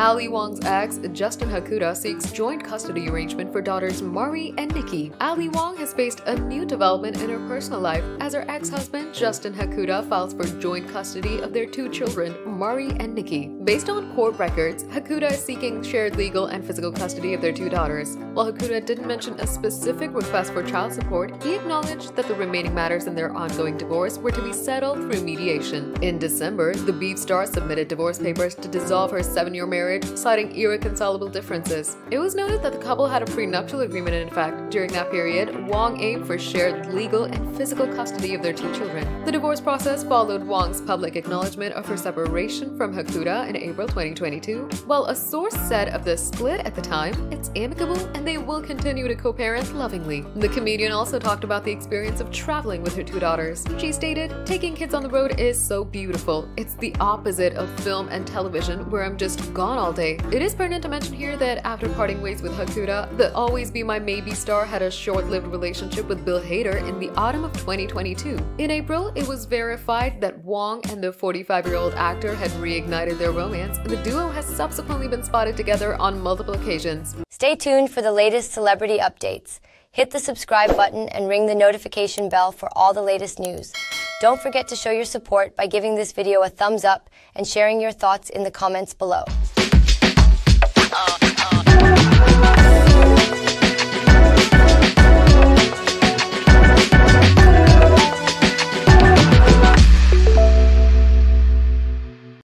Ali Wong's ex, Justin Hakuta, seeks joint custody arrangement for daughters Mari and Nikki. Ali Wong has faced a new development in her personal life as her ex-husband, Justin Hakuta, files for joint custody of their two children, Mari and Nikki. Based on court records, Hakuta is seeking shared legal and physical custody of their two daughters. While Hakuta didn't mention a specific request for child support, he acknowledged that the remaining matters in their ongoing divorce were to be settled through mediation. In December, the Beef star submitted divorce papers to dissolve her seven-year marriage, citing irreconcilable differences. It was noted that the couple had a prenuptial agreement in effect. During that period, Wong aimed for shared legal and physical custody of their two children. The divorce process followed Wong's public acknowledgement of her separation from Hakuta in April 2022. While a source said of the split at the time, it's amicable and they will continue to co-parent lovingly. The comedian also talked about the experience of traveling with her two daughters. She stated, taking kids on the road is so beautiful. It's the opposite of film and television where I'm just gone all day. It is pertinent to mention here that after parting ways with Hakuta, the Always Be My Maybe star had a short-lived relationship with Bill Hader in the autumn of 2022. In April, it was verified that Wong and the 45-year-old actor had reignited their romance, and the duo has subsequently been spotted together on multiple occasions. Stay tuned for the latest celebrity updates. Hit the subscribe button and ring the notification bell for all the latest news. Don't forget to show your support by giving this video a thumbs up and sharing your thoughts in the comments below.